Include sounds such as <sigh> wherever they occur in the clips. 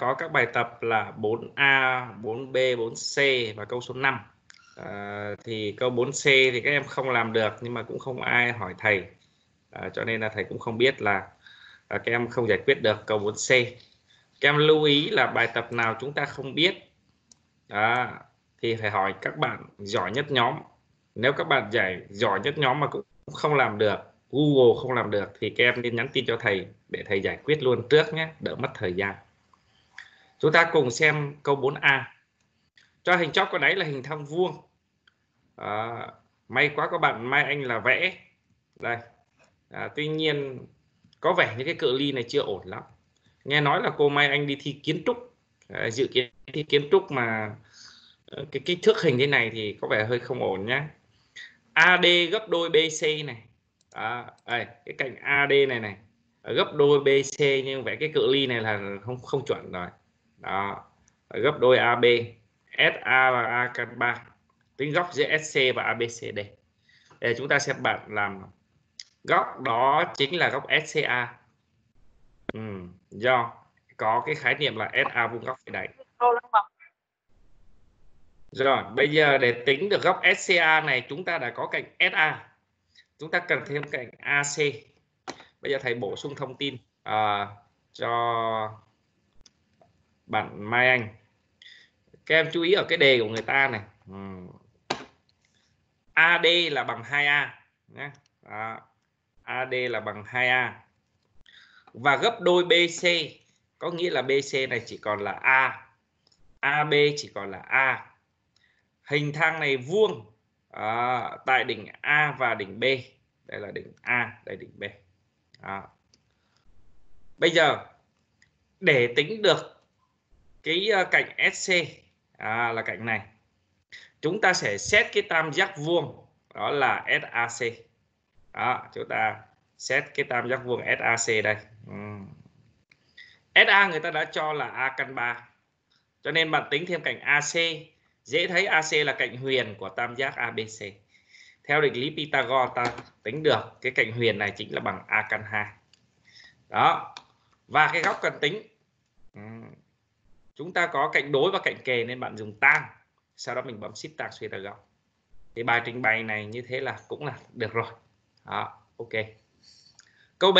có các bài tập là 4A, 4B, 4C và câu số 5. À, thì câu 4C thì các em không làm được nhưng mà cũng không ai hỏi thầy. À, cho nên là thầy cũng không biết là à, các em không giải quyết được câu 4C. Các em lưu ý là bài tập nào chúng ta không biết à, thì phải hỏi các bạn giỏi nhất nhóm. Nếu các bạn giải giỏi nhất nhóm mà cũng không làm được, Google không làm được thì các em nên nhắn tin cho thầy để thầy giải quyết luôn trước nhé, đỡ mất thời gian. Chúng ta cùng xem câu 4A. Cho hình chóp có đáy là hình thang vuông. À, may quá các bạn mai anh là vẽ. Đây. À, tuy nhiên có vẻ những cái cự ly này chưa ổn lắm. Nghe nói là cô Mai Anh đi thi kiến trúc, à, dự kiến thi kiến trúc mà ờ, cái kích thước hình thế này thì có vẻ hơi không ổn nhé. AD gấp đôi BC này. À, đây, cái cạnh AD này này gấp đôi BC nhưng vẽ cái cự ly này là không không chuẩn rồi đó. Gấp đôi AB SA và A căn 3 tính góc giữa SC và ABCD để chúng ta xem bạn làm góc đó chính là góc SCA ừ, do có cái khái niệm là SA vuông góc phải đáy rồi bây giờ để tính được góc SCA này chúng ta đã có cạnh SA chúng ta cần thêm cạnh AC bây giờ thầy bổ sung thông tin uh, cho bạn Mai Anh. Các em chú ý ở cái đề của người ta này. Ừ. AD là bằng 2A nhé. Đó. AD là bằng 2A và gấp đôi BC có nghĩa là BC này chỉ còn là A. AB chỉ còn là A. Hình thang này vuông à, tại đỉnh A và đỉnh B. Đây là đỉnh A đây đỉnh B. Đó. bây giờ để tính được cái ờ, cạnh SC à, là cạnh này. Chúng ta sẽ xét cái tam giác vuông đó là SAC đó chúng ta xét cái tam giác vuông SAC đây. Ừ. SA người ta đã cho là A căn 3 cho nên bạn tính thêm cạnh AC dễ thấy AC là cạnh huyền của tam giác ABC theo định lý Pythagore ta tính được cái cạnh huyền này chính là bằng a căn 2 đó. Và cái góc cần tính. Ừ chúng ta có cạnh đối và cạnh kề nên bạn dùng tan sau đó mình bấm shift tan suy ra góc. Thì bài trình bày này như thế là cũng là được rồi. Đó, ok. Câu B,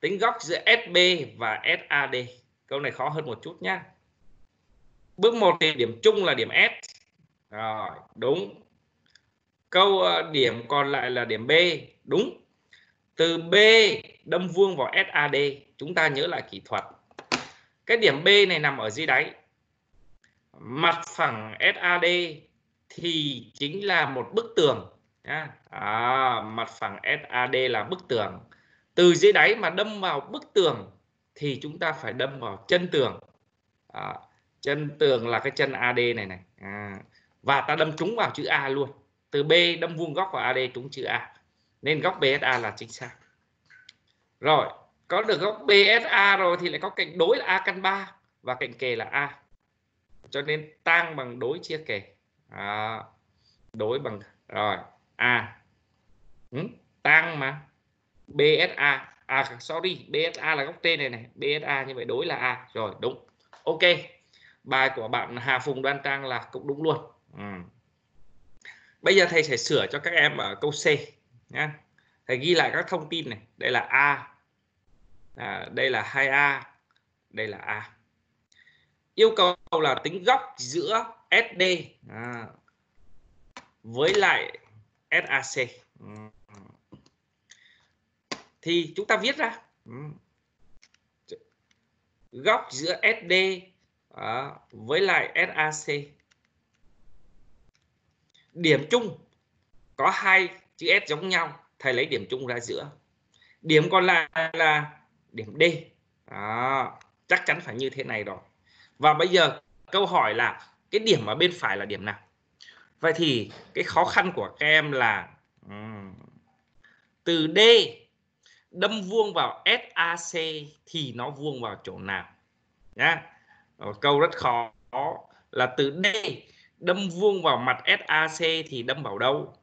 tính góc giữa SB và SAD câu này khó hơn một chút nhá. Bước 1 thì điểm chung là điểm S. Rồi, đúng. Câu ờ, điểm còn lại là điểm B. Đúng. Từ B đâm vuông vào SAD chúng ta nhớ lại kỹ thuật cái điểm B này nằm ở dưới đáy. Mặt phẳng SAD thì chính là một bức tường. À, mặt phẳng SAD là bức tường. Từ dưới đáy mà đâm vào bức tường thì chúng ta phải đâm vào chân tường. À, chân tường là cái chân AD này này. À, và ta đâm trúng vào chữ A luôn. Từ B đâm vuông góc vào AD trúng chữ A. Nên góc BSA là chính xác. Rồi có được góc BSA rồi thì lại có cạnh đối là A căn 3 và cạnh kề là A. Cho nên tăng bằng đối chia kề. À, đối bằng rồi. A. Ừ, tăng mà. BSA à sorry BSA là góc trên này này. BSA như vậy đối là A. Rồi đúng. Ok. Bài của bạn Hà Phùng Đoan Trang là cũng đúng luôn. Ừ. Bây giờ thầy sẽ sửa cho các em ở câu C nhé thầy ghi lại các thông tin này. Đây là A à, đây là 2A đây là A. Yêu cầu là tính góc giữa SD à, với lại SAC ừ. thì chúng ta viết ra ừ. góc giữa SD à, với lại SAC điểm chung có hai chữ S giống nhau thầy lấy điểm chung ra giữa. Điểm còn lại là điểm D. Đó, chắc chắn phải như thế này rồi. Và bây giờ câu hỏi là cái điểm ở bên phải là điểm nào? Vậy thì cái khó khăn của các em là um, từ D đâm vuông vào SAC thì nó vuông vào chỗ nào? Nhá. Ờ, câu rất khó là từ D đâm vuông vào mặt SAC thì đâm vào đâu?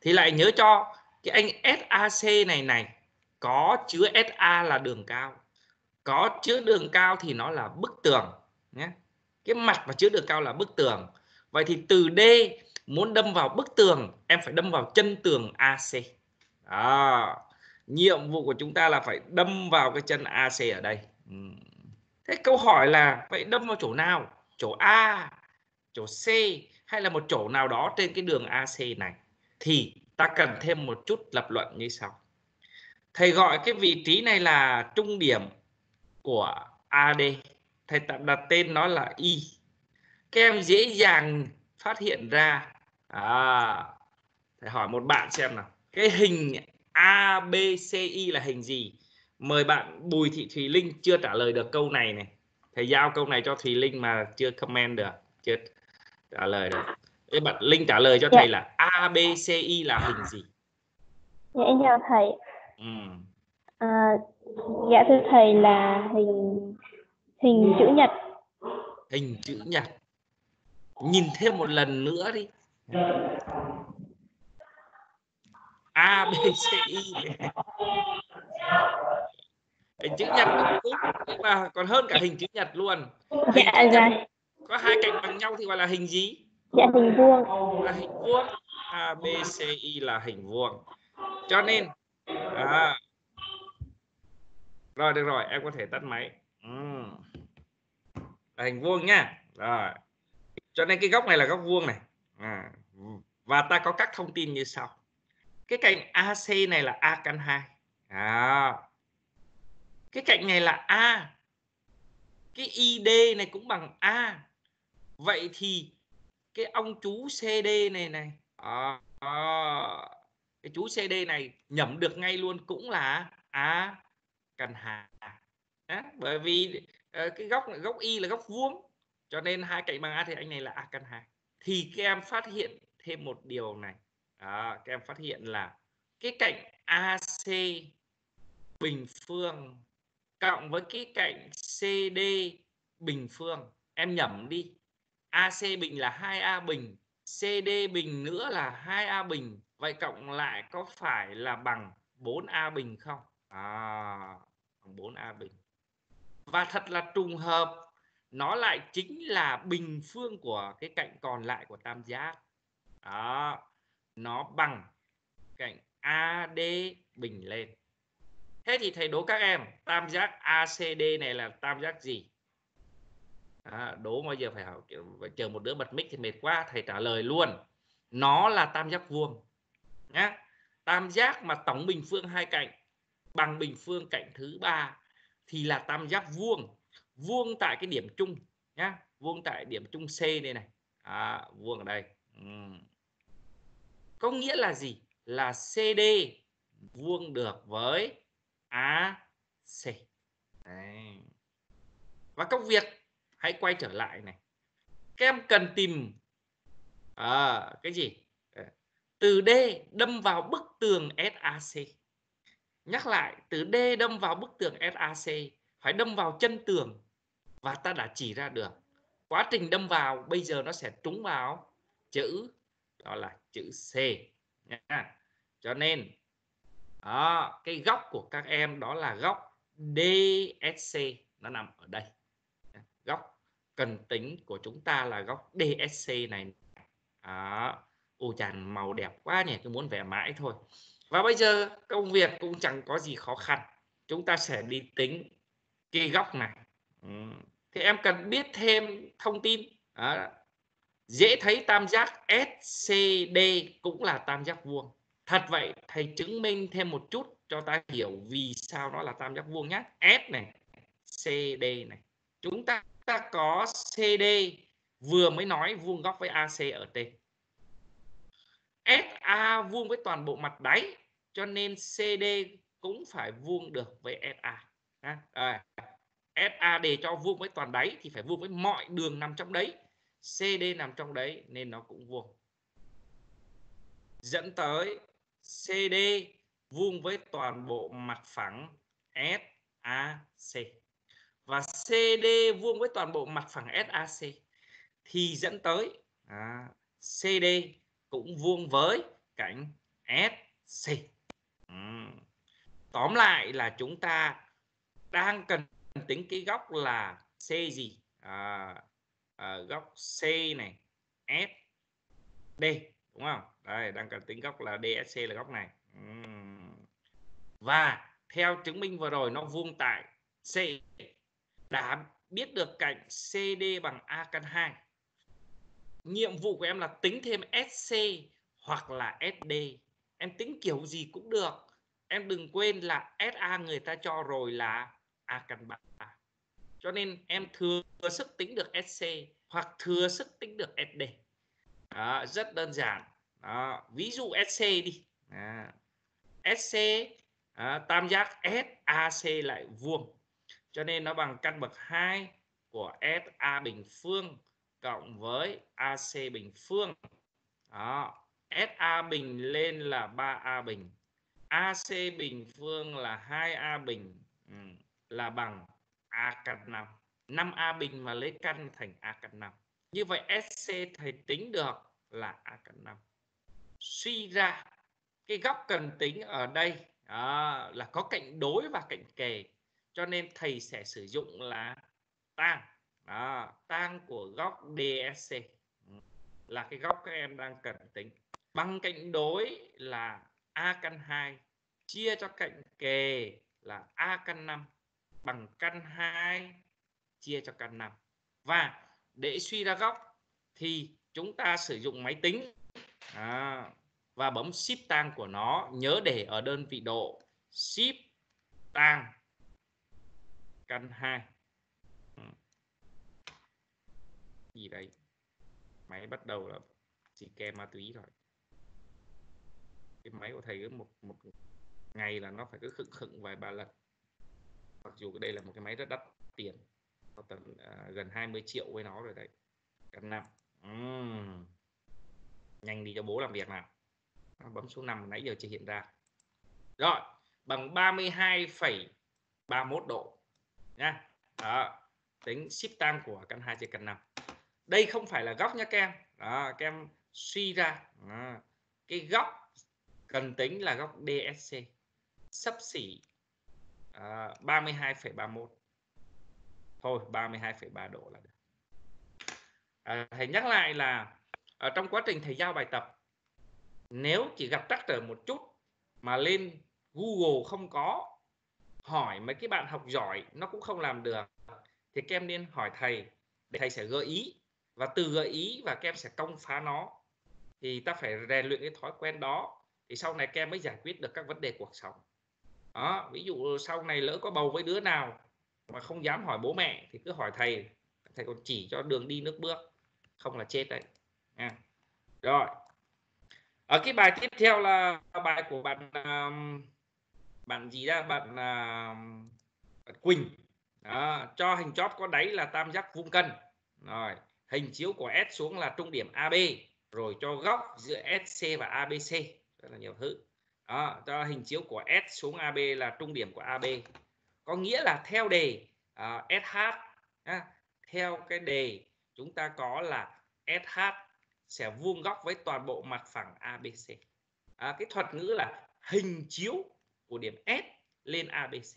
Thì lại nhớ cho cái anh SAC này này có chứa SA là đường cao. Có chứa đường cao thì nó là bức tường nhé. Cái mặt mà chứa đường cao là bức tường. Vậy thì từ D muốn đâm vào bức tường em phải đâm vào chân tường AC à, nhiệm vụ của chúng ta là phải đâm vào cái chân AC ở đây. Thế câu hỏi là vậy đâm vào chỗ nào? Chỗ A chỗ C hay là một chỗ nào đó trên cái đường AC này? Thì ta cần thêm một chút lập luận như sau thầy gọi cái vị trí này là trung điểm của AD thầy tạm đặt tên nó là Y. Các em dễ dàng phát hiện ra. À, thầy hỏi một bạn xem nào. Cái hình ABCI là hình gì? Mời bạn Bùi Thị Thùy Linh chưa trả lời được câu này này. Thầy giao câu này cho Thùy Linh mà chưa comment được chưa trả lời được. Thế bạn Linh trả lời cho dạ. thầy là ABCI là hình gì? Dạ em chào thầy ừ. à, dạ thưa thầy là hình hình chữ nhật. Hình chữ nhật. Nhìn thêm một lần nữa đi. A B C I hình chữ nhật nhưng mà còn hơn cả hình chữ nhật luôn. Hình dạ, dạ. có hai cạnh bằng nhau thì gọi là hình gì? Dạ hình vuông. Là hình vuông. A B C I là hình vuông. Cho nên à, rồi được rồi em có thể tắt máy. Ừ. hình vuông nha. Rồi. Cho nên cái góc này là góc vuông này. À. và ta có các thông tin như sau. Cái cạnh AC này là A căn 2 à. cái cạnh này là A. Cái ID này cũng bằng A. Vậy thì cái ông chú CD này này. À, à, cái chú CD này nhẩm được ngay luôn cũng là A căn 2 à, bởi vì uh, cái góc góc Y là góc vuông cho nên hai cạnh bằng A thì anh này là A căn hà. Thì các em phát hiện thêm một điều này. Đó, các em phát hiện là cái cạnh AC bình phương cộng với cái cạnh CD bình phương em nhẩm đi. AC bình là 2A bình CD bình nữa là 2A bình vậy cộng lại có phải là bằng 4A bình không? À, bằng 4A bình. Và thật là trùng hợp nó lại chính là bình phương của cái cạnh còn lại của tam giác. Đó nó bằng cạnh AD bình lên. Thế thì thầy đố các em tam giác ACD này là tam giác gì? À, đố bây giờ phải học phải chờ một đứa bật mic thì mệt quá thầy trả lời luôn. Nó là tam giác vuông nhá. Tam giác mà tổng bình phương hai cạnh bằng bình phương cạnh thứ ba thì là tam giác vuông. Vuông tại cái điểm chung nhá. Vuông tại điểm chung C đây này. À, vuông ở đây. Uhm. có nghĩa là gì? Là CD vuông được với AC Đấy. và công việc hãy quay trở lại này. Các em cần tìm à, cái gì? Từ D đâm vào bức tường SAC nhắc lại từ D đâm vào bức tường SAC phải đâm vào chân tường và ta đã chỉ ra được quá trình đâm vào bây giờ nó sẽ trúng vào chữ đó là chữ C nha. cho nên đó, cái góc của các em đó là góc DSC nó nằm ở đây góc cần tính của chúng ta là góc DSC này đó ô chàng màu đẹp quá nhỉ tôi muốn vẽ mãi thôi. Và bây giờ công việc cũng chẳng có gì khó khăn. Chúng ta sẽ đi tính cái góc này. Ừ thì em cần biết thêm thông tin. À, dễ thấy tam giác SCD cũng là tam giác vuông. Thật vậy thầy chứng minh thêm một chút cho ta hiểu vì sao nó là tam giác vuông nhé S này CD này. Chúng ta, ta có CD vừa mới nói vuông góc với AC ở trên. SA vuông với toàn bộ mặt đáy cho nên CD cũng phải vuông được với SA à, SA để cho vuông với toàn đáy thì phải vuông với mọi đường nằm trong đấy. CD nằm trong đấy nên nó cũng vuông. Dẫn tới CD vuông với toàn bộ mặt phẳng SAC và CD vuông với toàn bộ mặt phẳng SAC thì dẫn tới à, CD cũng vuông với cạnh SC. Ừ. Tóm lại là chúng ta đang cần tính cái góc là C gì? À, à, góc C này SD D đúng không? Đây đang cần tính góc là DSC là góc này. Ừ. Và theo chứng minh vừa rồi nó vuông tại C. Đã biết được cạnh CD bằng A căn 2 nhiệm vụ của em là tính thêm SC hoặc là SD em tính kiểu gì cũng được. Em đừng quên là SA người ta cho rồi là A căn 3 cho nên em thừa sức tính được SC hoặc thừa sức tính được SD đó, rất đơn giản. Đó. ví dụ SC đi. À. SC à, ờ, tam giác SAC lại vuông. Cho nên nó bằng căn bậc 2 của SA bình phương cộng với AC bình phương. Đó. SA bình lên là 3A bình. AC bình phương là 2A bình ừ, là bằng A căn 5 5A bình mà lấy căn thành A căn 5 như vậy SC thầy tính được là A căn 5 suy ra cái góc cần tính ở đây à, là có cạnh đối và cạnh kề. Cho nên thầy sẽ sử dụng là tang đó, tan của góc DSC ừ. là cái góc các em đang cần tính. Bằng cạnh đối là A căn 2 chia cho cạnh kề là A căn 5 bằng căn 2 chia cho căn 5 và để suy ra góc thì chúng ta sử dụng máy tính. À, và bấm shift tang của nó nhớ để ở đơn vị độ shift tang căn 2 ừ gì đây máy bắt đầu là chỉ kèm ma túy rồi cái máy của thầy cứ một một ngày là nó phải cứ khựng khựng vài ba lần. Mặc dù đây là một cái máy rất đắt tiền có tầm uh, gần 20 triệu với nó rồi đấy. Căn năm. Uhm. nhanh đi cho bố làm việc nào. Bấm số 5 nãy giờ chưa hiện ra. Rồi bằng 32,31 độ nha. Đó tính ship tăng của căn 2 trên căn 5 đây không phải là góc nha các em đó, các em suy ra. Đó. cái góc cần tính là góc DSC sấp xỉ à, uh, 32,31 thôi 32,3 độ là được. À, thầy nhắc lại là ở trong quá trình thầy giao bài tập nếu chỉ gặp trắc trở một chút mà lên Google không có hỏi mấy cái bạn học giỏi nó cũng không làm được thì các em nên hỏi thầy để thầy sẽ gợi ý và từ gợi ý và các em sẽ công phá nó. Thì ta phải rèn luyện cái thói quen đó. Thì sau này các em mới giải quyết được các vấn đề cuộc sống. Đó ví dụ sau này lỡ có bầu với đứa nào mà không dám hỏi bố mẹ thì cứ hỏi thầy. Thầy còn chỉ cho đường đi nước bước. Không là chết đấy. Nha. Rồi. Ở cái bài tiếp theo là bài của bạn um, bạn gì đó? Bạn, um, bạn Quỳnh. Đó, cho hình chóp có đáy là tam giác vuông cân. Rồi hình chiếu của S xuống là trung điểm AB rồi cho góc giữa SC và ABC rất là nhiều thứ. Đó, cho hình chiếu của S xuống AB là trung điểm của AB có nghĩa là theo đề uh, SH uh, theo cái đề chúng ta có là SH sẽ vuông góc với toàn bộ mặt phẳng ABC à, cái thuật ngữ là hình chiếu của điểm S lên ABC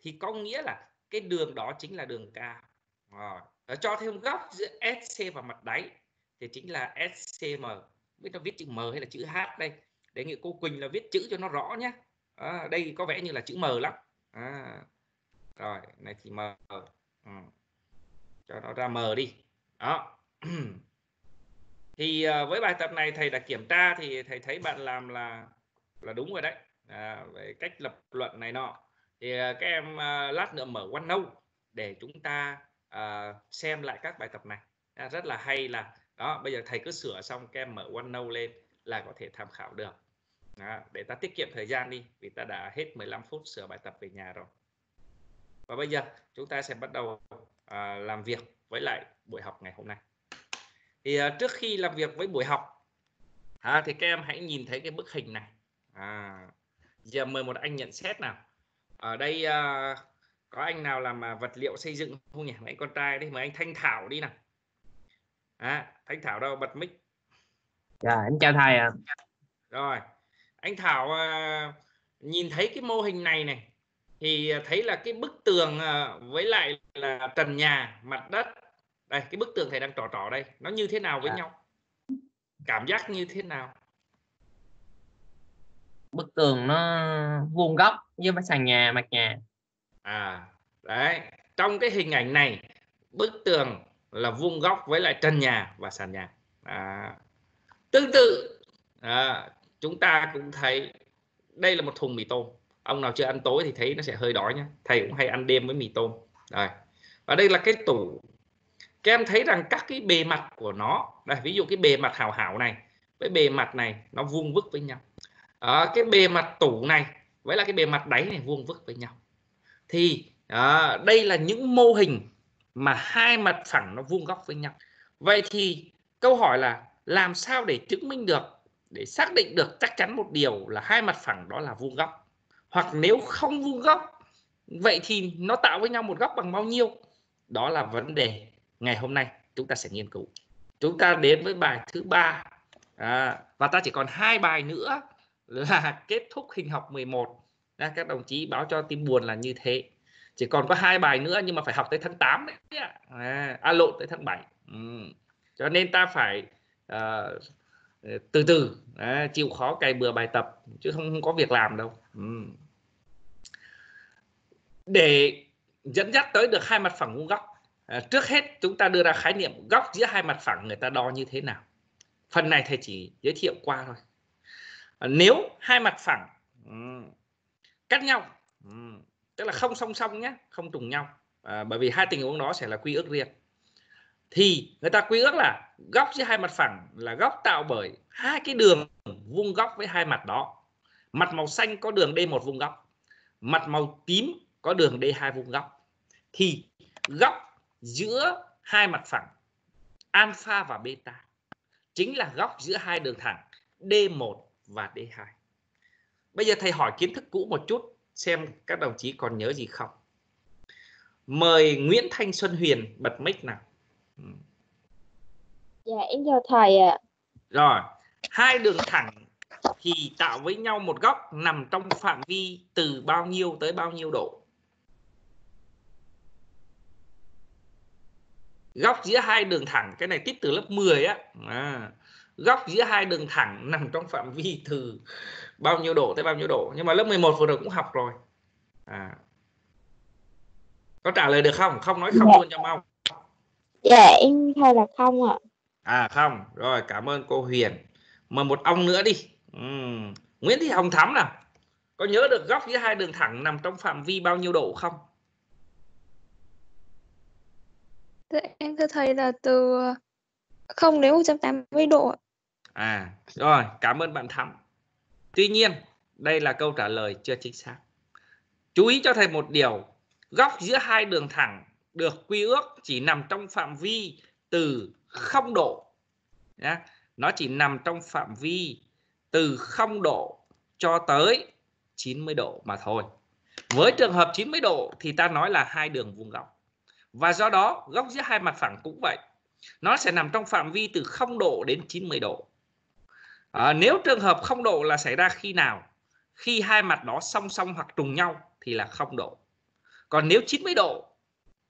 thì có nghĩa là cái đường đó chính là đường cao rồi và cho thêm góc giữa SC và mặt đáy thì chính là SCM biết nó viết chữ M hay là chữ H đây. Đề nghị cô Quỳnh là viết chữ cho nó rõ nhé à, ờ, đây có vẻ như là chữ M lắm. À, rồi này thì M. Ừ. cho nó ra M đi. Đó. <clears throat> Thì với bài tập này thầy đã kiểm tra thì thầy thấy bạn làm là là đúng rồi đấy. À, về cách lập luận này nọ. Thì các em lát nữa mở OneNote để chúng ta uh, xem lại các bài tập này. À, rất là hay là đó bây giờ thầy cứ sửa xong các em mở OneNote lên là có thể tham khảo được. Đó, để ta tiết kiệm thời gian đi vì ta đã hết 15 phút sửa bài tập về nhà rồi. Và bây giờ chúng ta sẽ bắt đầu uh, làm việc với lại buổi học ngày hôm nay. Thì uh, trước khi làm việc với buổi học à, thì các em hãy nhìn thấy cái bức hình này. À, giờ mời một anh nhận xét nào. Ở đây uh, có anh nào làm uh, vật liệu xây dựng không nhỉ? Mấy con trai đi mời anh Thanh Thảo đi nào. À, Thanh Thảo đâu? Bật mic. Dạ anh chào thầy ạ. Rồi. Anh Thảo uh, nhìn thấy cái mô hình này này thì thấy là cái bức tường à, với lại là trần nhà mặt đất. Đây cái bức tường thầy đang trỏ trỏ đây. Nó như thế nào với à. nhau? Cảm giác như thế nào? Bức tường nó vuông góc với sàn nhà mặt nhà à đấy. Trong cái hình ảnh này bức tường là vuông góc với lại trần nhà và sàn nhà. À. tương tự à, chúng ta cũng thấy đây là một thùng mì tôm. Ông nào chưa ăn tối thì thấy nó sẽ hơi đói nhá. Thầy cũng hay ăn đêm với mì tôm. Rồi. Và đây là cái tủ. Các em thấy rằng các cái bề mặt của nó đây ví dụ cái bề mặt hào hảo này với bề mặt này nó vuông vức với nhau. À, cái bề mặt tủ này với là cái bề mặt đáy này vuông vức với nhau thì à, đây là những mô hình mà hai mặt phẳng nó vuông góc với nhau. Vậy thì câu hỏi là làm sao để chứng minh được để xác định được chắc chắn một điều là hai mặt phẳng đó là vuông góc? Hoặc nếu không vuông góc vậy thì nó tạo với nhau một góc bằng bao nhiêu? Đó là vấn đề ngày hôm nay chúng ta sẽ nghiên cứu. Chúng ta đến với bài thứ ba. À, và ta chỉ còn hai bài nữa là kết thúc hình học 11 đã, các đồng chí báo cho tim buồn là như thế. Chỉ còn có hai bài nữa nhưng mà phải học tới tháng 8 đấy à, à lộn tới tháng 7 ừ. cho nên ta phải uh, từ từ à, chịu khó cày bừa bài tập chứ không, không có việc làm đâu. Ừ. để dẫn dắt tới được hai mặt phẳng vuông góc à, trước hết chúng ta đưa ra khái niệm góc giữa hai mặt phẳng người ta đo như thế nào. Phần này thầy chỉ giới thiệu qua thôi. À, nếu hai mặt phẳng cắt nhau. Um, tức là không song song nhé không trùng nhau. À, bởi vì hai tình huống đó sẽ là quy ước riêng. Thì người ta quy ước là góc giữa hai mặt phẳng là góc tạo bởi hai cái đường vuông góc với hai mặt đó. Mặt màu xanh có đường D1 vuông góc mặt màu tím có đường D2 vuông góc. Thì góc giữa hai mặt phẳng alpha và beta chính là góc giữa hai đường thẳng D1 và D2 bây giờ thầy hỏi kiến thức cũ một chút xem các đồng chí còn nhớ gì không mời Nguyễn Thanh Xuân Huyền bật mic nào Dạ em chào thầy ạ. Rồi, hai đường thẳng thì tạo với nhau một góc nằm trong phạm vi từ bao nhiêu tới bao nhiêu độ? Góc giữa hai đường thẳng, cái này tiếp từ lớp 10 á. À, góc giữa hai đường thẳng nằm trong phạm vi từ bao nhiêu độ tới bao nhiêu độ. Nhưng mà lớp 11 vừa rồi cũng học rồi. À. Có trả lời được không? Không nói không dạ. luôn cho mau. Dạ em thôi là không ạ. À không, rồi cảm ơn cô Huyền. Mời một ông nữa đi. Uhm. Nguyễn Thị Hồng Thắm nào. Có nhớ được góc giữa hai đường thẳng nằm trong phạm vi bao nhiêu độ không? Em thưa thầy là từ 0 đến 180 độ. À, rồi, cảm ơn bạn Thắm. Tuy nhiên, đây là câu trả lời chưa chính xác. Chú ý cho thầy một điều, góc giữa hai đường thẳng được quy ước chỉ nằm trong phạm vi từ 0 độ. Nó chỉ nằm trong phạm vi từ 0 độ cho tới 90 độ mà thôi. Với trường hợp 90 độ thì ta nói là hai đường vuông góc. Và do đó góc giữa hai mặt phẳng cũng vậy. Nó sẽ nằm trong phạm vi từ 0 độ đến 90 độ à, nếu trường hợp không độ là xảy ra khi nào? Khi hai mặt đó song song hoặc trùng nhau thì là không độ. Còn nếu 90 độ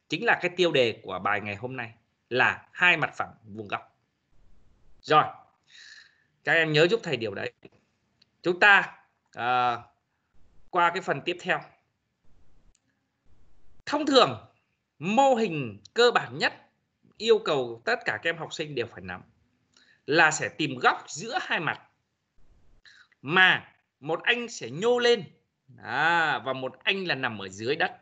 chính là cái tiêu đề của bài ngày hôm nay là hai mặt phẳng vuông góc. Rồi các em nhớ giúp thầy điều đấy. Chúng ta à, qua cái phần tiếp theo. Thông thường mô hình cơ bản nhất yêu cầu tất cả các em học sinh đều phải nắm là sẽ tìm góc giữa hai mặt. Mà một anh sẽ nhô lên. À, và một anh là nằm ở dưới đất.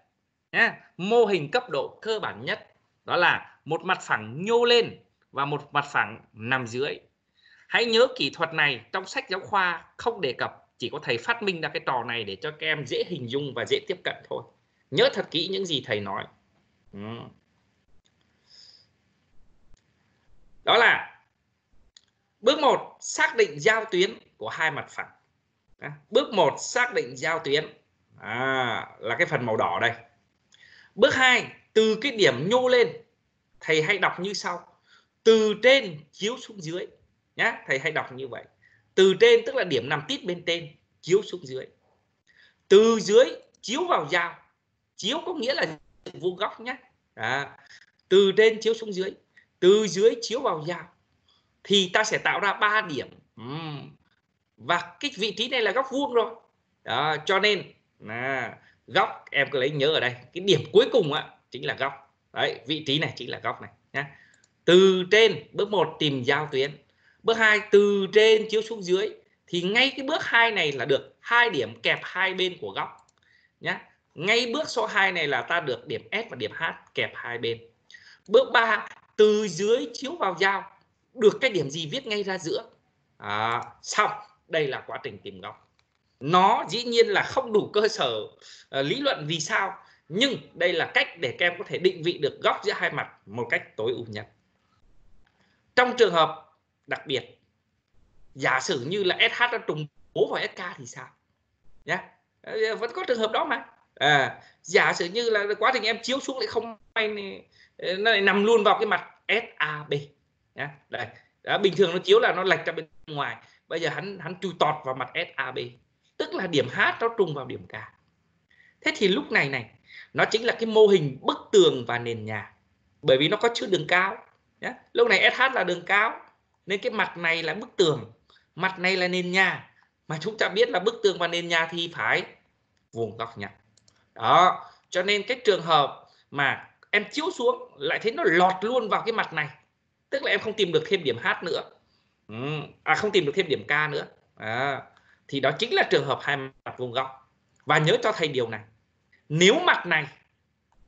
Nhé mô hình cấp độ cơ bản nhất đó là một mặt phẳng nhô lên và một mặt phẳng nằm dưới. Hãy nhớ kỹ thuật này trong sách giáo khoa không đề cập chỉ có thầy phát minh ra cái trò này để cho các em dễ hình dung và dễ tiếp cận thôi. Nhớ thật kỹ những gì thầy nói. Ừ. Đó là bước 1 xác định giao tuyến của hai mặt phẳng bước 1 xác định giao tuyến à, là cái phần màu đỏ đây Bước 2, từ cái điểm nhô lên, thầy hay đọc như sau. Từ trên chiếu xuống dưới. Nhá, thầy hay đọc như vậy. Từ trên tức là điểm nằm tít bên trên, chiếu xuống dưới. Từ dưới chiếu vào giao, chiếu có nghĩa là vuông góc nhé từ trên chiếu xuống dưới từ dưới chiếu vào giao thì ta sẽ tạo ra 3 điểm. Và cái vị trí này là góc vuông rồi. Đó, cho nên là góc, em cứ lấy nhớ ở đây, cái điểm cuối cùng á, chính là góc. Đấy, vị trí này chính là góc này nhé từ trên, bước 1 tìm giao tuyến. Bước 2 từ trên chiếu xuống dưới, thì ngay cái bước 2 này là được hai điểm kẹp hai bên của góc nhé ngay bước số 2 này là ta được điểm S và điểm H kẹp hai bên. Bước 3 từ dưới chiếu vào giao được cái điểm gì viết ngay ra giữa. À, xong đây là quá trình tìm góc nó dĩ nhiên là không đủ cơ sở uh, lý luận vì sao nhưng đây là cách để các em có thể định vị được góc giữa hai mặt một cách tối ưu nhất. Trong trường hợp đặc biệt giả sử như là SH đã trùng bố vào SK thì sao? Nhá ờ, vẫn có trường hợp đó mà. À, giả sử như là quá trình em chiếu xuống lại không may ờ, nó lại nằm luôn vào cái mặt SAB nhá đây. Đó, bình thường nó chiếu là nó lệch ra bên ngoài. Bây giờ hắn hắn chui tọt vào mặt SAB tức là điểm H nó trùng vào điểm K. Thế thì lúc này này nó chính là cái mô hình bức tường và nền nhà. Bởi vì nó có chữ đường cao nhá. lúc này SH là đường cao nên cái mặt này là bức tường. Mặt này là nền nhà. Mà chúng ta biết là bức tường và nền nhà thì phải vuông góc nhặt đó cho nên cái trường hợp mà em chiếu xuống lại thấy nó lọt luôn vào cái mặt này tức là em không tìm được thêm điểm H nữa. Ừ. À không tìm được thêm điểm K nữa. À, thì đó chính là trường hợp hai mặt vuông góc. Và nhớ cho thầy điều này. Nếu mặt này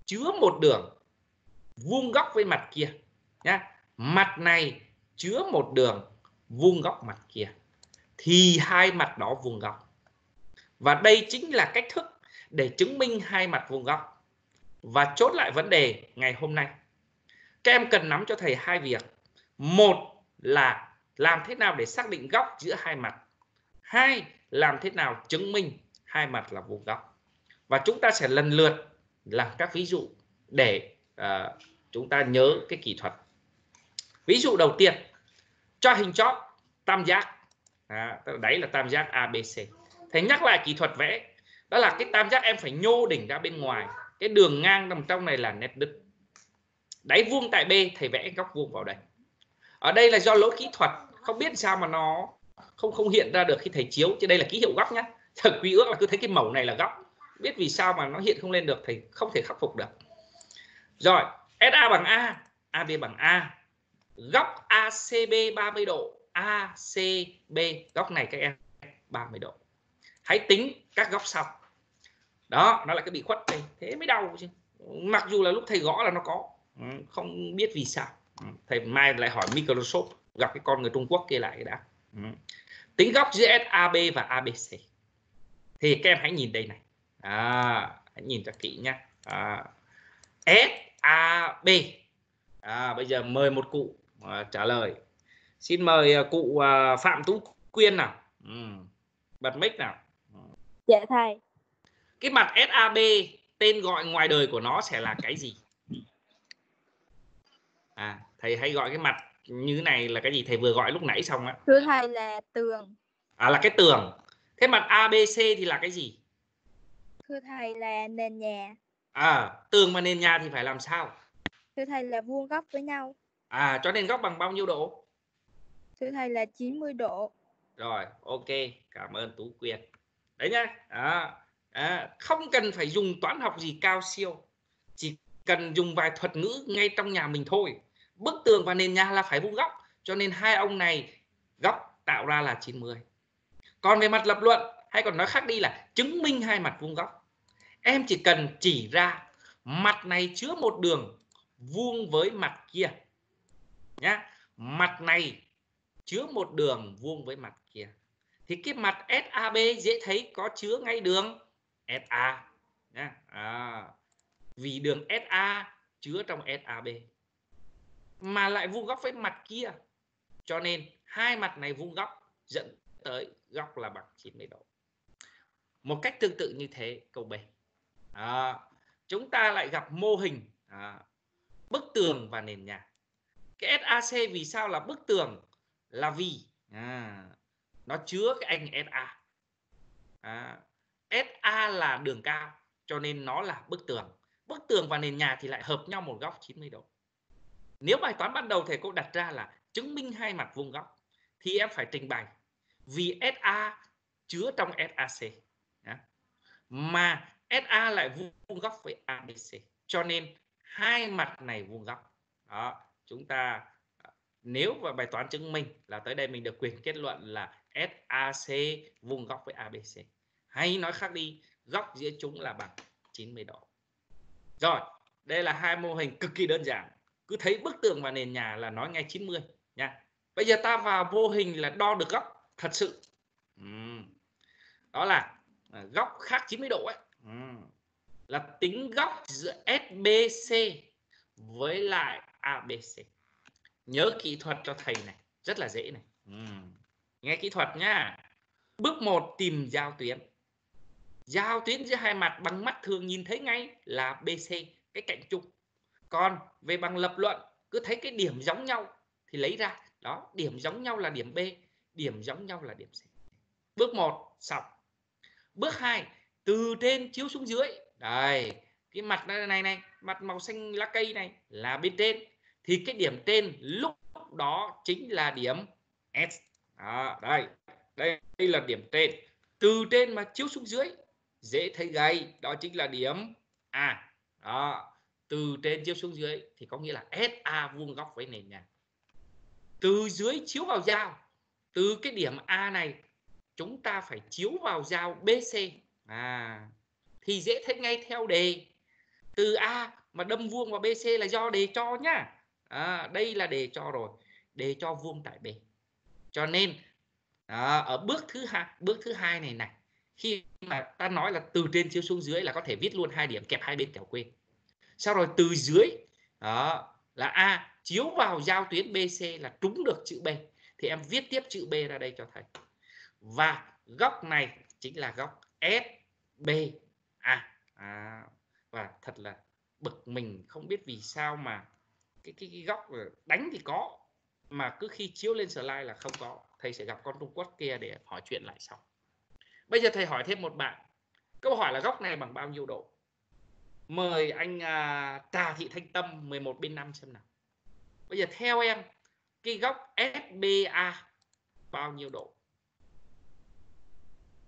chứa một đường vuông góc với mặt kia nhá mặt này chứa một đường vuông góc mặt kia thì hai mặt đó vuông góc. Và đây chính là cách thức để chứng minh hai mặt vuông góc. Và chốt lại vấn đề ngày hôm nay. Các em cần nắm cho thầy hai việc một là làm thế nào để xác định góc giữa hai mặt. Hai làm thế nào chứng minh hai mặt là vuông góc. Và chúng ta sẽ lần lượt làm các ví dụ để uh, chúng ta nhớ cái kỹ thuật. Ví dụ đầu tiên cho hình chóp tam giác. À, đấy là tam giác ABC thầy nhắc lại kỹ thuật vẽ đó là cái tam giác em phải nhô đỉnh ra bên ngoài. Cái đường ngang nằm trong này là nét đứt. Đáy vuông tại B thầy vẽ góc vuông vào đây ở đây là do lỗi kỹ thuật, không biết sao mà nó không không hiện ra được khi thầy chiếu, chứ đây là ký hiệu góc nhá. <laughs> Thật quy ước là cứ thấy cái màu này là góc biết vì sao mà nó hiện không lên được thì không thể khắc phục được. Rồi SA bằng A AB bằng A. Góc ACB 30 độ ACB góc này các em 30 độ. Hãy tính các góc sau. Đó, nó là cái bị khuất đây. Thế mới đau chứ. Mặc dù là lúc thầy gõ là nó có. Ừ, không biết vì sao thầy mai lại hỏi Microsoft gặp cái con người Trung Quốc kia lại đã? Ừ. tính góc giữa SAB và ABC thì các em hãy nhìn đây này. À, hãy nhìn cho kỹ nhé à, SAB à, bây giờ mời một cụ à, trả lời. Xin mời à, cụ à, Phạm Tú Quyên nào. Ừ. bật mic nào. Dạ thầy. Cái mặt SAB tên gọi ngoài đời của nó sẽ là cái gì à thầy hay gọi cái mặt như thế này là cái gì? Thầy vừa gọi lúc nãy xong á. Thưa thầy là tường. À là cái tường. Thế mặt ABC thì là cái gì? Thưa thầy là nền nhà. À tường và nền nhà thì phải làm sao? Thưa thầy là vuông góc với nhau. À cho nên góc bằng bao nhiêu độ? Thưa thầy là 90 độ. Rồi ok. Cảm ơn tú quyên. Đấy nhá. À, à, không cần phải dùng toán học gì cao siêu. Chỉ cần dùng vài thuật ngữ ngay trong nhà mình thôi. Bức tường và nền nhà là phải vuông góc cho nên hai ông này góc tạo ra là 90 còn về mặt lập luận hay còn nói khác đi là chứng minh hai mặt vuông góc. Em chỉ cần chỉ ra mặt này chứa một đường vuông với mặt kia nhá. Mặt này chứa một đường vuông với mặt kia. Thì cái mặt SAB dễ thấy có chứa ngay đường SA nhá. À, vì đường SA chứa trong SAB mà lại vuông góc với mặt kia. Cho nên hai mặt này vuông góc dẫn tới góc là bằng 90 độ. Một cách tương tự như thế câu B. À, chúng ta lại gặp mô hình à, bức tường và nền nhà. Cái SAC vì sao là bức tường? Là vì à, nó chứa cái anh SA à, SA là đường cao cho nên nó là bức tường bức tường và nền nhà thì lại hợp nhau một góc 90 độ. Nếu bài toán ban đầu thầy cô đặt ra là chứng minh hai mặt vuông góc, thì em phải trình bày. Vì SA chứa trong SAC mà SA lại vuông góc với ABC cho nên hai mặt này vuông góc. Đó, chúng ta à, nếu và bài toán chứng minh là tới đây mình được quyền kết luận là SAC vuông góc với ABC hay nói khác đi, góc giữa chúng là bằng 90 độ rồi, đây là hai mô hình cực kỳ đơn giản. Cứ thấy bức tường và nền nhà là nói ngay 90 nha. Bây giờ ta vào vô hình là đo được góc, thật sự. Đó là à, góc khác 90 độ ấy. Là tính góc giữa SBC với lại ABC nhớ kỹ thuật cho thầy này, rất là dễ này. Nghe kỹ thuật nhá bước 1 tìm giao tuyến giao tuyến giữa hai mặt bằng mắt thường nhìn thấy ngay là BC cái cạnh chung. Còn về bằng lập luận cứ thấy cái điểm giống nhau thì lấy ra. Đó điểm giống nhau là điểm B điểm giống nhau là điểm C. Bước 1 xong. Bước 2 từ trên chiếu xuống dưới. Đây cái mặt này này này mặt màu xanh lá cây này là bên trên. Thì cái điểm trên lúc đó chính là điểm S. Đó, đây đây. Đây là điểm trên. Từ trên mà chiếu xuống dưới dễ thấy ngay đó chính là điểm A. Đó từ trên chiếu xuống dưới thì có nghĩa là SA vuông góc với nền nhà từ dưới chiếu vào dao từ cái điểm A này chúng ta phải chiếu vào dao BC à thì dễ thấy ngay theo đề. Từ A mà đâm vuông vào BC là do đề cho nhá. À, đây là đề cho rồi đề cho vuông tại B. Cho nên à, ở bước thứ hai bước thứ hai này này khi mà ta nói là từ trên chiếu xuống dưới là có thể viết luôn hai điểm kẹp hai bên kẻo quên sau rồi từ dưới đó là A chiếu vào giao tuyến BC là trúng được chữ B thì em viết tiếp chữ B ra đây cho thầy. Và góc này chính là góc SBA à, và thật là bực mình không biết vì sao mà cái cái, cái góc đánh thì có mà cứ khi chiếu lên slide là không có. Thầy sẽ gặp con Trung Quốc kia để hỏi chuyện lại sau bây giờ thầy hỏi thêm một bạn. Câu hỏi là góc này bằng bao nhiêu độ? Mời anh à, Trà Thị Thanh Tâm 11 bên 5 xem nào. Bây giờ theo em cái góc SBA bao nhiêu độ?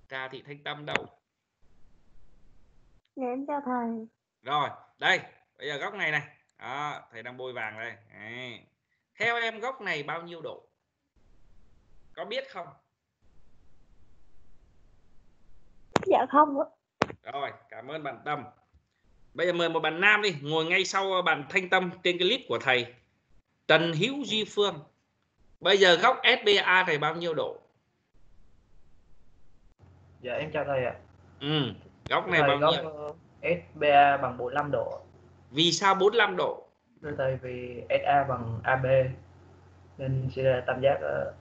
Trà Thị Thanh Tâm đâu? Để em cho thầy. Rồi đây bây giờ góc này này. Đó, thầy đang bôi vàng đây. Đấy. theo em góc này bao nhiêu độ? Có biết không dạ không ạ. Rồi cảm ơn bạn Tâm. Bây giờ mời một bạn nam đi ngồi ngay sau bạn Thanh Tâm trên cái clip của thầy Trần Hữu Duy Phương. Bây giờ góc SBA này bao nhiêu độ? Dạ em chào thầy ạ. Ừ góc này bao góc nhiêu ờ, SBA bằng 45 độ. Vì sao 45 độ? Thưa thầy vì SA bằng AB nên sẽ ra tam giác ờ,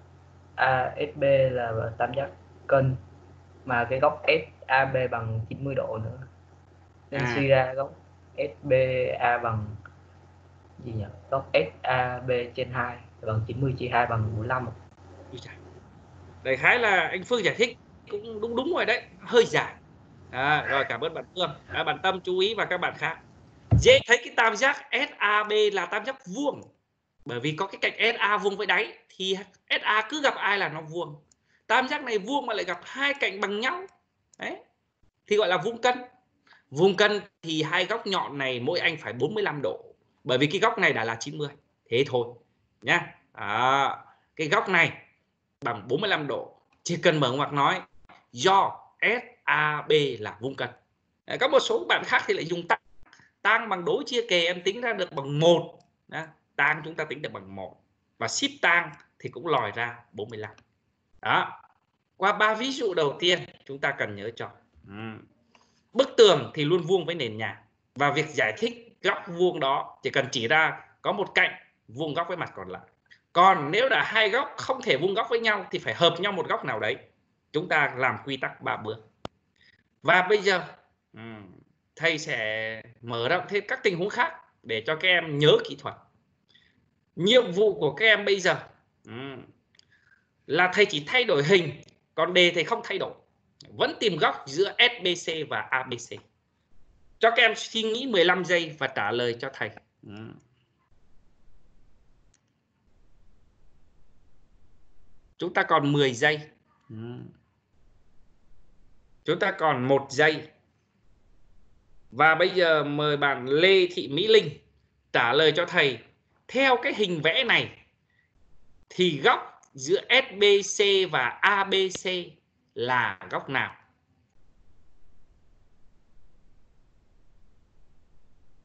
ASB là tam giác cân. Mà cái góc SAB bằng 90 độ nữa. Nên À. suy ra góc SBA bằng gì nhỉ? Góc SAB trên 2 bằng 90 chia 2 bằng 45 Ui chà. đại khái là anh Phương giải thích cũng đúng đúng rồi đấy. Hơi dài. À, rồi cảm ơn bạn Phương. À, bạn Tâm chú ý và các bạn khác. Dễ thấy cái tam giác SAB là tam giác vuông. Bởi vì có cái cạnh SA vuông với đáy thì SA cứ gặp ai là nó vuông. Tam giác này vuông mà lại gặp hai cạnh bằng nhau đấy. Thì gọi là vuông cân. Vuông cân thì hai góc nhọn này mỗi anh phải 45 độ bởi vì cái góc này đã là 90 thế thôi nhá. À, cái góc này bằng 45 độ chỉ cần mở ngoặc nói do SAB là vuông cân. Đấy, có một số bạn khác thì lại dùng tăng tăng bằng đối chia kề em tính ra được bằng một tăng chúng ta tính được bằng một. Và ship tăng thì cũng lòi ra 45 đó qua ba ví dụ đầu tiên chúng ta cần nhớ cho. Ừ. bức tường thì luôn vuông với nền nhà. Và việc giải thích góc vuông đó chỉ cần chỉ ra có một cạnh vuông góc với mặt còn lại. Còn nếu đã hai góc không thể vuông góc với nhau thì phải hợp nhau một góc nào đấy. Chúng ta làm quy tắc ba bước. Và bây giờ ừ, thầy sẽ mở rộng thêm các tình huống khác để cho các em nhớ kỹ thuật. Nhiệm vụ của các em bây giờ ừ, là thầy chỉ thay đổi hình còn đề thầy không thay đổi. Vẫn tìm góc giữa SBC và ABC cho các em suy nghĩ 15 giây và trả lời cho thầy. Chúng ta còn 10 giây. Chúng ta còn một giây. Và bây giờ mời bạn Lê Thị Mỹ Linh trả lời cho thầy. Theo cái hình vẽ này thì góc giữa SBC và ABC là góc nào?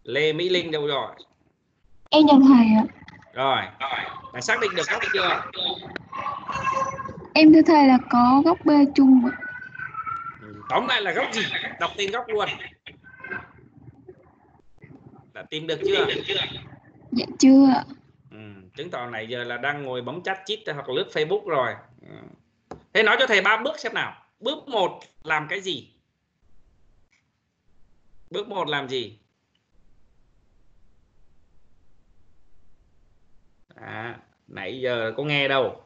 Lê Mỹ Linh đâu rồi? Em chào thầy ạ. Rồi, đã xác định được góc chưa? Em thưa thầy là có góc B chung. Tóm lại là góc gì? Đọc tên góc luôn. Đã tìm được chưa? Dạ chưa ạ. Chứng tỏ này giờ là đang ngồi bấm chat chít hoặc lướt Facebook rồi. Thế nói cho thầy ba bước xem nào. Bước một làm cái gì? Bước một làm gì? À, nãy giờ có nghe đâu.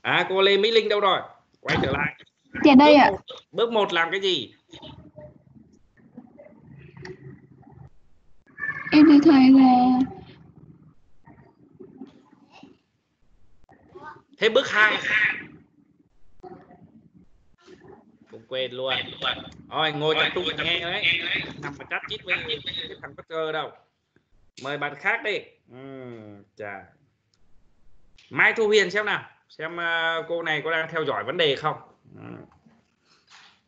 À cô Lê Mỹ Linh đâu rồi? Quay trở lại. Dạ đây ạ. Một, bước một làm cái gì? Em thưa thầy là Thế bước hai. Cũng quên luôn. Rồi ngồi tập trung nghe đấy. nằm mà chat chít với cái thằng Parker đâu. Mời bạn khác đi. Uhm, chà. Mai Thu Huyền xem nào. Xem uh, cô này có đang theo dõi vấn đề không.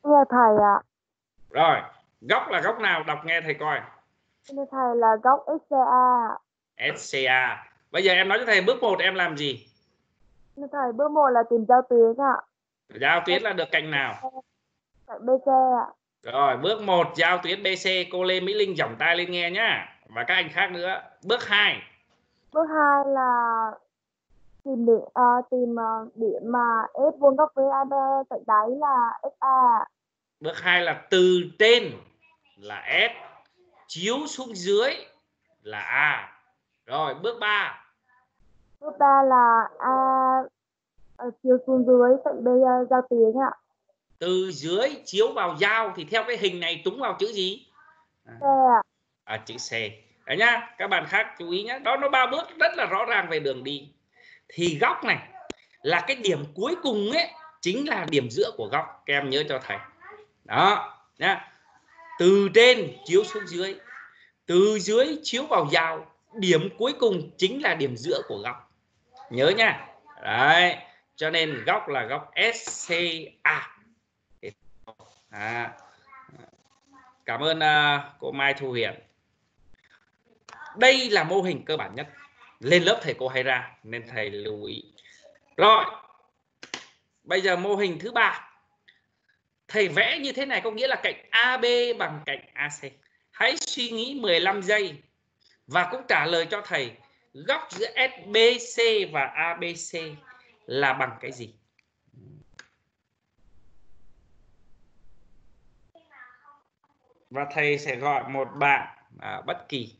Thưa thầy ạ. rồi góc là góc nào? Đọc nghe thầy coi Thưa thầy là góc SCA. SCA bây giờ em nói cho thầy bước một em làm gì Thưa thầy bước một là tìm giao tuyến ạ. giao tuyến là được cạnh nào Cạnh BC ạ. Rồi, bước 1 giao tuyến BC, cô Lê Mỹ Linh giỏng tai lên nghe nhá. Và các anh khác nữa. Bước 2. Bước hai là tìm điểm à, tìm uh, điểm mà S vuông góc với AB cạnh đáy là SA. Bước 2 là từ trên là S, chiếu xuống dưới là A. Rồi, bước 3. Bước ba là A uh, chiều xuống dưới cạnh B uh, giao tuyến ạ. Từ dưới chiếu vào giao thì theo cái hình này trúng vào chữ gì? Ạ. À, chữ C. Đấy nhá, các bạn khác chú ý nhé. Đó nó ba bước rất là rõ ràng về đường đi. Thì góc này là cái điểm cuối cùng ấy chính là điểm giữa của góc. Các em nhớ cho thầy. Đó, nhá. Từ trên chiếu xuống dưới. Từ dưới chiếu vào vào Điểm cuối cùng chính là điểm giữa của góc. Nhớ nha. Đấy. Cho nên góc là góc SCA. À. Cảm ơn uh, cô Mai Thu Hiền. Đây là mô hình cơ bản nhất. Lên lớp thầy cô hay ra nên thầy lưu ý. Rồi. Bây giờ mô hình thứ ba. Thầy vẽ như thế này có nghĩa là cạnh AB bằng cạnh AC. Hãy suy nghĩ 15 giây và cũng trả lời cho thầy góc giữa SBC và ABC là bằng cái gì? Và thầy sẽ gọi một bạn à, bất kỳ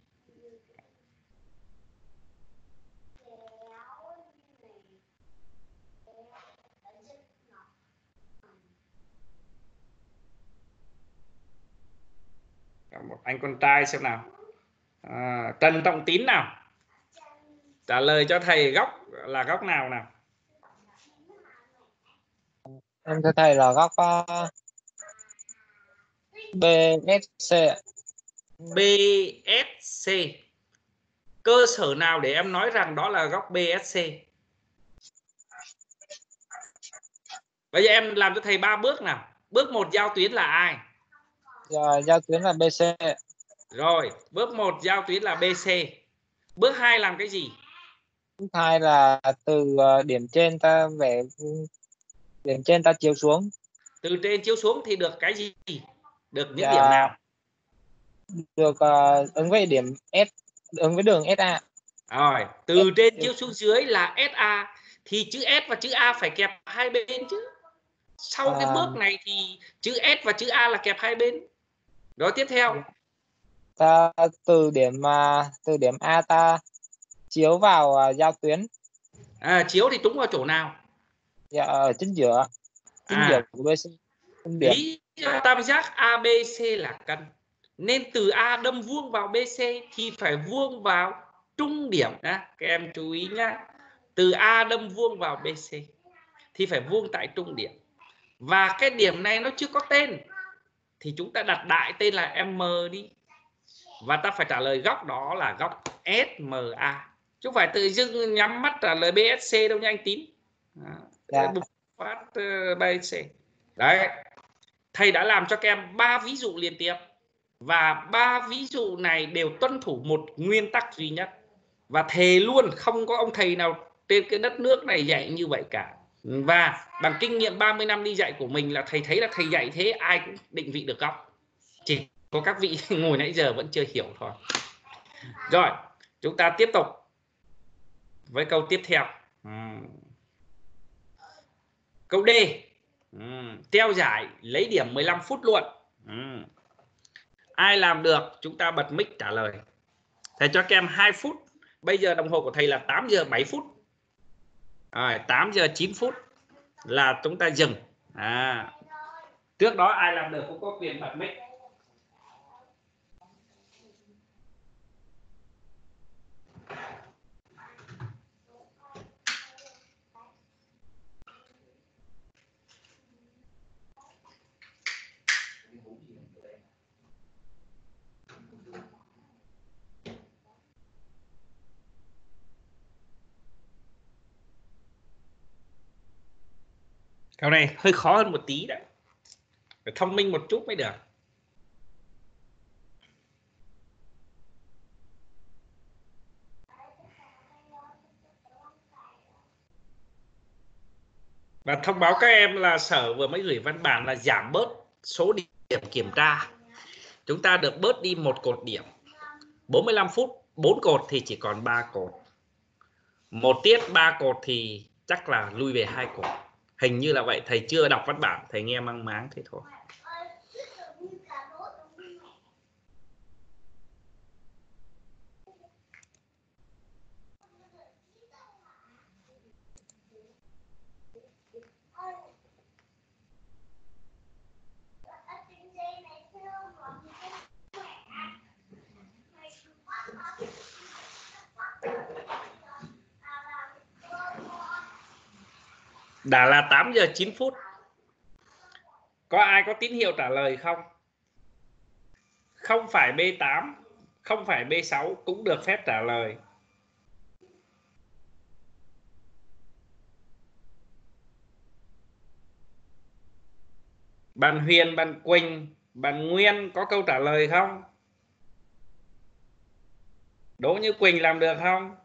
một anh con trai xem nào. À, Trần Trọng Tín nào? Trả lời cho thầy góc là góc nào nào? Em thưa thầy là góc uh, BSC BSC cơ sở nào để em nói rằng đó là góc BSC bây giờ em làm cho thầy ba bước nào. Bước một giao tuyến là ai Dạ, giao tuyến là BC. Rồi, bước 1 giao tuyến là BC. Bước 2 làm cái gì? Bước hai là từ ờ, điểm trên ta vẽ điểm trên ta chiếu xuống. Từ trên chiếu xuống thì được cái gì? Được những Dạ. điểm nào? Được uh, ứng với điểm S ứng với đường SA. Rồi, từ trên chiếu xuống dưới là SA thì chữ S và chữ A phải kẹp hai bên chứ. Sau cái À. bước này thì chữ S và chữ A là kẹp hai bên. Rồi tiếp theo, Ta từ điểm mà từ điểm A ta chiếu vào ờ, giao tuyến. À, chiếu thì trúng vào chỗ nào? dạ, ở chính giữa. Chính À. giữa của BC điểm. Lý do tam giác ABC là cân nên từ A đâm vuông vào BC thì phải vuông vào trung điểm nhá các em chú ý nhá. Từ A đâm vuông vào BC thì phải vuông tại trung điểm. Và cái điểm này nó chưa có tên thì chúng ta đặt đại tên là M đi. Và ta phải trả lời góc đó là góc SMA chứ không phải tự dưng nhắm mắt trả lời BSC đâu nha anh tín. Dạ. bùng phát uh, BSC đấy. Thầy đã làm cho các em ba ví dụ liên tiếp. Và ba ví dụ này đều tuân thủ một nguyên tắc duy nhất. Và thề luôn không có ông thầy nào trên cái đất nước này dạy như vậy cả và bằng kinh nghiệm 30 năm đi dạy của mình là thầy thấy là thầy dạy thế, ai cũng định vị được góc. Chỉ có các vị <laughs> ngồi nãy giờ vẫn chưa hiểu thôi. Rồi, chúng ta tiếp tục với câu tiếp theo. Câu D. Theo treo giải lấy điểm 15 phút luôn. Ai làm được? Chúng ta bật mic trả lời. Thầy cho các em 2 phút. Bây giờ đồng hồ của thầy là 8 giờ 7 phút rồi 8 giờ 9 phút là chúng ta dừng. À trước đó ai làm được cũng có quyền bật mic. Câu này hơi khó hơn một tí đấy. Phải thông minh một chút mới được. Và thông báo các em là sở vừa mới gửi văn bản là giảm bớt số điểm kiểm tra. Chúng ta được bớt đi một cột điểm. 45 phút 4 cột thì chỉ còn 3 cột. Một tiết 3 cột thì chắc là lui về hai cột hình như là vậy, thầy chưa đọc văn bản, thầy nghe mang máng thế thôi. Đã là 8 giờ 9 phút. Có ai có tín hiệu trả lời không? Không phải B8 không phải B6 cũng được phép trả lời. Bạn Huyền, bạn Quỳnh, bạn Nguyên có câu trả lời không? Đỗ Như Quỳnh làm được không?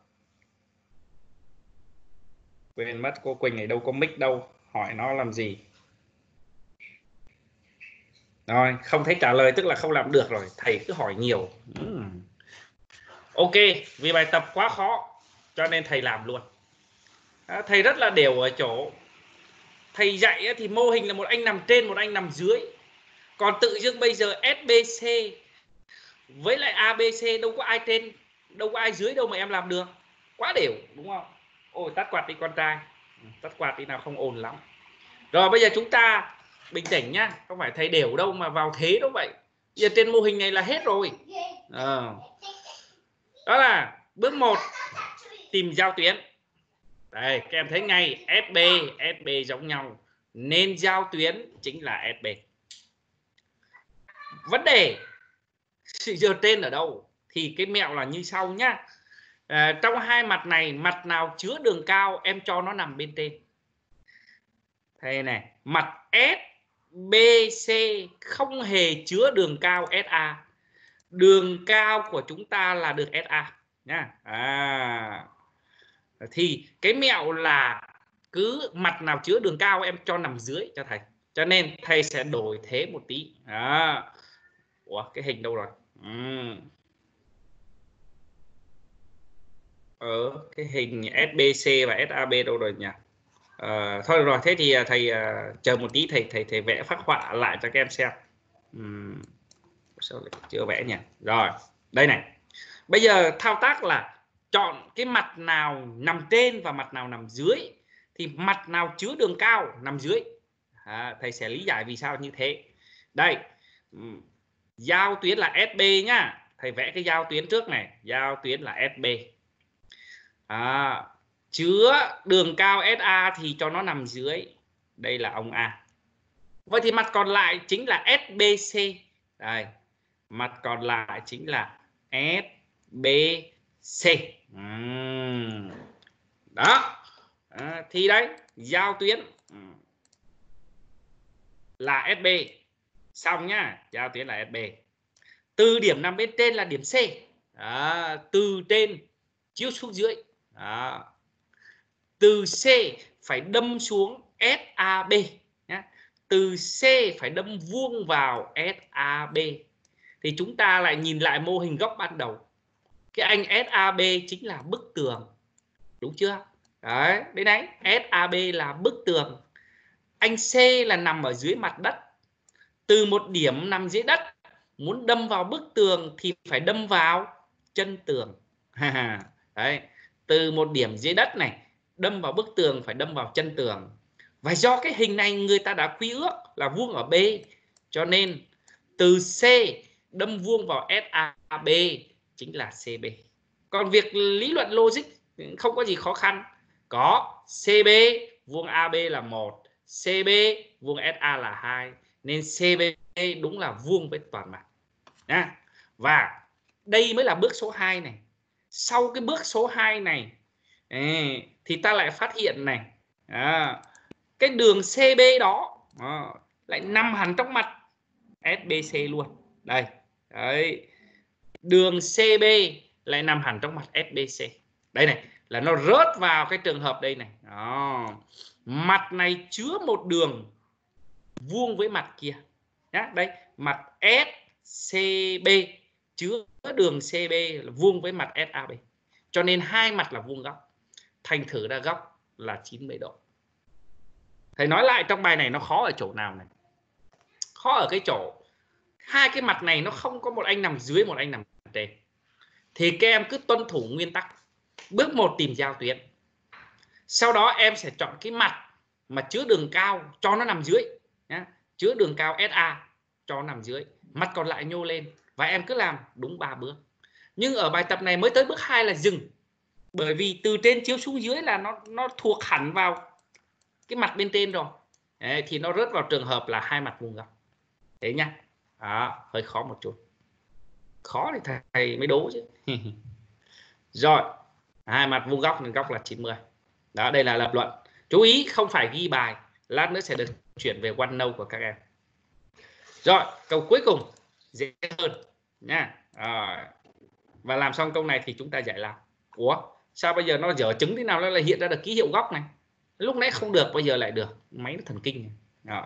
Quên mất cô Quỳnh này đâu có mic đâu hỏi nó làm gì. Rồi không thấy trả lời tức là không làm được rồi thầy cứ hỏi nhiều. Ừm. ok vì bài tập quá khó cho nên thầy làm luôn. À, thầy rất là đều ở chỗ thầy dạy thì mô hình là một anh nằm trên một anh nằm dưới. Còn tự dưng bây giờ SBC với lại ABC đâu có ai trên đâu có ai dưới đâu mà em làm được. Quá đều đúng không ôi tắt quạt đi con trai. Tắt quạt đi nào, không ồn lắm. Rồi, bây giờ chúng ta bình tĩnh nhá. Không phải thầy đều đâu mà vào thế đâu vậy. Giờ trên mô hình này là hết rồi. À. đó là bước 1 tìm giao tuyến. Đây, các em thấy ngay SB SB giống nhau. Nên giao tuyến chính là SB vấn đề, sự giờ trên ở đâu? Thì cái mẹo là như sau nhá à, trong hai mặt này mặt nào chứa đường cao em cho nó nằm bên trên thầy này mặt S không hề chứa đường cao SA đường cao của chúng ta là đường SA nha. À. Thì cái mẹo là cứ mặt nào chứa đường cao em cho nằm dưới cho thầy. Cho nên thầy sẽ đổi thế một tí. À. Ủa cái hình đâu rồi? Uhm. Ở cái hình SBC và SAB đâu rồi nhỉ? À, thôi rồi thế thì à, thầy à, chờ một tí thầy thầy thầy vẽ phát họa lại cho các em xem. Uhm, sao lại chưa vẽ nhỉ? Rồi đây này. Bây giờ thao tác là chọn cái mặt nào nằm trên và mặt nào nằm dưới thì mặt nào chứa đường cao nằm dưới. À, thầy sẽ lý giải vì sao như thế. Đây giao tuyến là SB nhá. Thầy vẽ cái giao tuyến trước này giao tuyến là SB à, chứa đường cao SA thì cho nó nằm dưới. Đây là ông A. Vậy thì mặt còn lại chính là SBC đây mặt còn lại chính là SBC đó. À, thì đấy giao tuyến là SB xong nhá giao tuyến là SB từ điểm nằm bên trên là điểm C. À, từ trên chiếu xuống dưới đó. từ C phải đâm xuống SAB nhá. từ C phải đâm vuông vào SAB thì chúng ta lại nhìn lại mô hình góc ban đầu. Cái anh SAB chính là bức tường. Đúng chưa? Đấy đây đấy SAB là bức tường. Anh C là nằm ở dưới mặt đất. Từ một điểm nằm dưới đất, muốn đâm vào bức tường thì phải đâm vào chân tường. <laughs> Đấy từ một điểm dưới đất này, đâm vào bức tường, phải đâm vào chân tường. Và do cái hình này người ta đã quy ước là vuông ở B, cho nên từ C đâm vuông vào SAB chính là CB còn việc lý luận logic không có gì khó khăn. Có CB vuông AB là một CB vuông SA là hai, nên CB đúng là vuông với toàn mặt nha. Và đây mới là bước số 2 này sau cái bước số 2 này thì ta lại phát hiện này à, cái đường CB đó à, lại nằm hẳn trong mặt SBC luôn. Đây đấy đường CB lại nằm hẳn trong mặt SBC đây này là nó rớt vào cái trường hợp đây này. Đó. mặt này chứa một đường vuông với mặt kia. Nhá đây mặt SCB chứa đường CB là vuông với mặt SAB cho nên hai mặt là vuông góc. Thành thử ra góc là 90 độ. Thầy nói lại trong bài này nó khó ở chỗ nào này? Khó ở cái chỗ hai cái mặt này nó không có một anh nằm dưới một anh nằm trên. Thì các em cứ tuân thủ nguyên tắc. Bước một tìm giao tuyến. Sau đó em sẽ chọn cái mặt mà chứa đường cao cho nó nằm dưới, nhá. chứa đường cao SA cho nó nằm dưới. Mặt còn lại nhô lên và em cứ làm đúng ba bước. Nhưng ở bài tập này mới tới bước 2 là dừng. Bởi vì từ trên chiếu xuống dưới là nó nó thuộc hẳn vào cái mặt bên trên rồi. Đấy, thì nó rớt vào trường hợp là hai mặt vuông góc. Thế nhá. À, hơi khó một chút. Khó thì thầy mới đố chứ. <laughs> Rồi hai mặt vuông góc nên góc là 90 đó đây là lập luận. Chú ý không phải ghi bài lát nữa sẽ được chuyển về OneNote của các em. Rồi câu cuối cùng dễ hơn nha. À, và làm xong câu này thì chúng ta giải làm ủa sao bây giờ nó dở chứng thế nào? Nó lại hiện ra được ký hiệu góc này. Lúc nãy không được bây giờ lại được. Máy nó thần kinh này.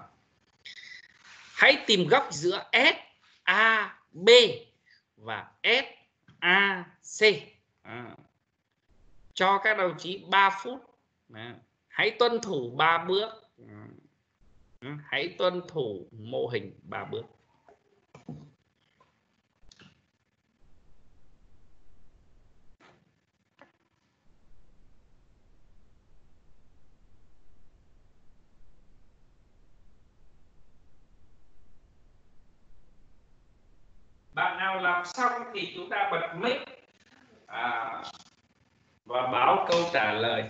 Hãy tìm góc giữa S A B và S A C. À. cho các đồng chí 3 phút. À. hãy tuân thủ 3 bước. À. hãy tuân thủ mô hình 3 bước. Bạn nào làm xong thì chúng ta bật mic. À, và báo câu trả lời.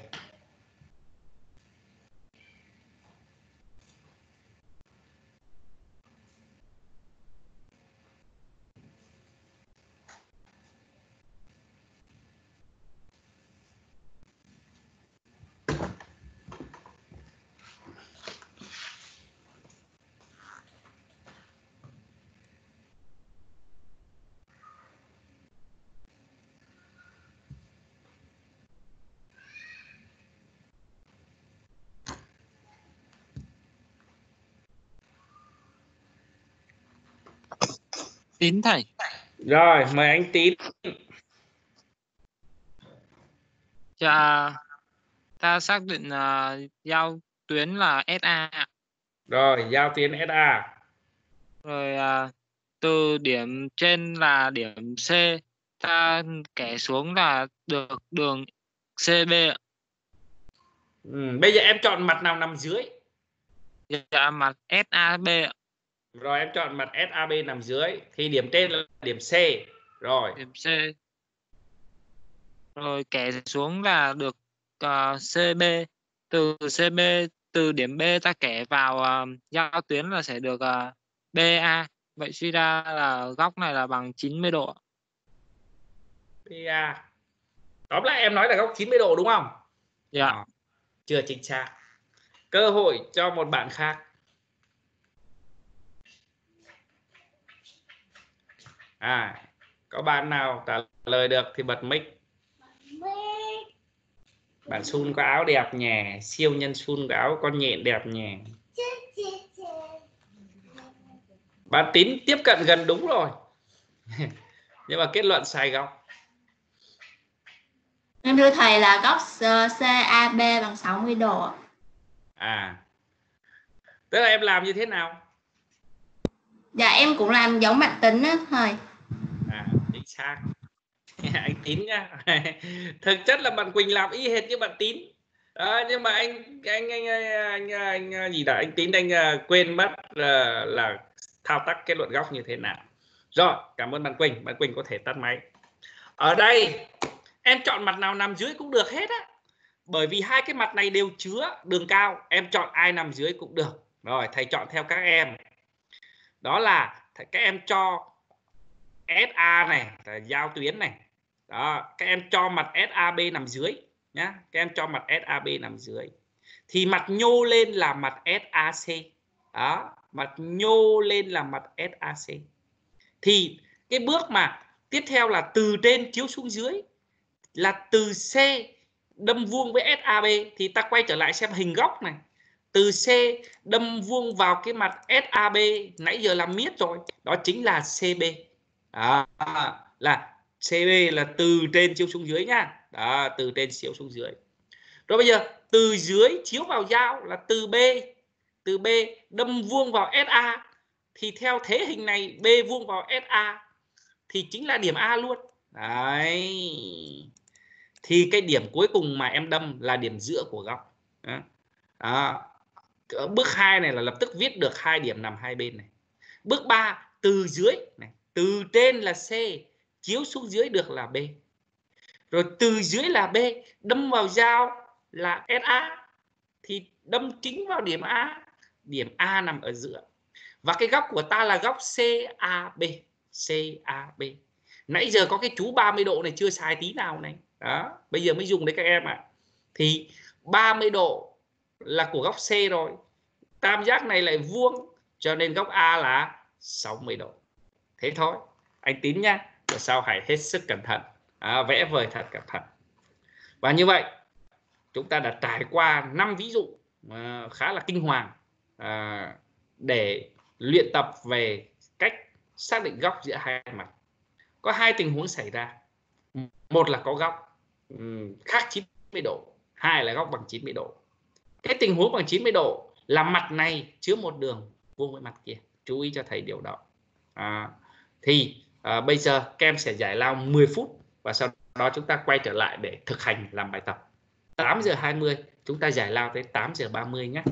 Tín thầy. Rồi mời anh tín. Dạ ta xác định uh, giao tuyến là SA rồi giao tuyến SA rồi à, từ điểm trên là điểm C. Ta kẻ xuống là được đường CB ừ, bây giờ em chọn mặt nào nằm dưới? Dạ mặt SAB ạ. Rồi em chọn mặt SAB nằm dưới. Thì điểm trên là điểm C. Rồi. Điểm C. Rồi kẻ xuống là được uh, CB từ CB từ điểm B ta kẻ vào uh, giao tuyến là sẽ được uh, BA vậy suy ra là góc này là bằng 90 độ. PA tóm lại em nói là góc 90 độ đúng không? Dạ. Đó. chưa chính xác. Cơ hội cho một bạn khác à có bạn nào trả lời được thì bật mic. Bạn Sun có áo đẹp nhỉ? Siêu nhân Sun có áo con nhện đẹp nhỉ? Bạn tín tiếp cận gần đúng rồi. <laughs> Nhưng mà kết luận sai góc Em thưa thầy là góc CAB bằng 60 độ. à. Tức là em làm như thế nào? Dạ em cũng làm giống bạn tính á thầy xác <laughs> anh tín nhá. <laughs> Thực chất là bạn quỳnh làm y hệt như bạn tín. À, nhưng mà anh anh anh anh, anh, anh gì đã anh tín anh uh, quên mất là, là thao tác kết luận góc như thế nào. Rồi cảm ơn bạn quỳnh. Bạn quỳnh có thể tắt máy. Ở đây em chọn mặt nào nằm dưới cũng được hết á. Bởi vì hai cái mặt này đều chứa đường cao. Em chọn ai nằm dưới cũng được. Rồi thầy chọn theo các em. Đó là các em cho SA này là giao tuyến này. Đó, các em cho mặt SAB nằm dưới nhá. Các em cho mặt SAB nằm dưới. Thì mặt nhô lên là mặt SAC đó, mặt nhô lên là mặt SAC thì cái bước mà tiếp theo là từ trên chiếu xuống dưới là từ C đâm vuông với SAB thì ta quay trở lại xem hình góc này. Từ C đâm vuông vào cái mặt SAB nãy giờ làm miết rồi. Đó chính là CB à, là CB là từ trên chiếu xuống dưới nha. Đó, từ trên chiếu xuống dưới. Rồi bây giờ từ dưới chiếu vào dao là từ B. Từ B đâm vuông vào SA thì theo thế hình này B vuông vào SA thì chính là điểm A luôn. Đấy. Thì cái điểm cuối cùng mà em đâm là điểm giữa của góc. Đó. Đó. Ở bước 2 này là lập tức viết được hai điểm nằm hai bên này. Bước 3 từ dưới này từ trên là C, chiếu xuống dưới được là B. Rồi từ dưới là B, đâm vào dao là SA thì đâm chính vào điểm A. Điểm A nằm ở giữa. Và cái góc của ta là góc CAB CAB nãy giờ có cái chú 30 độ này chưa xài tí nào này. Đó, bây giờ mới dùng đấy các em ạ. À. thì 30 độ là của góc C rồi. Tam giác này lại vuông, cho nên góc A là 60 độ thế thôi. Anh tín nhá. Và sau hãy hết sức cẩn thận. À, vẽ vời thật cẩn thận. Và như vậy chúng ta đã trải qua năm ví dụ à, khá là kinh hoàng à, để luyện tập về cách xác định góc giữa hai mặt. Có hai tình huống xảy ra. Một là có góc um, khác 90 độ. Hai là góc bằng 90 độ. Cái tình huống bằng 90 độ là mặt này chứa một đường vuông với mặt kia. Chú ý cho thầy điều đó. À, thì à, bây giờ các em sẽ giải lao 10 phút và sau đó chúng ta quay trở lại để thực hành làm bài tập. 8 giờ 20 chúng ta giải lao tới 8 giờ 30 nhé.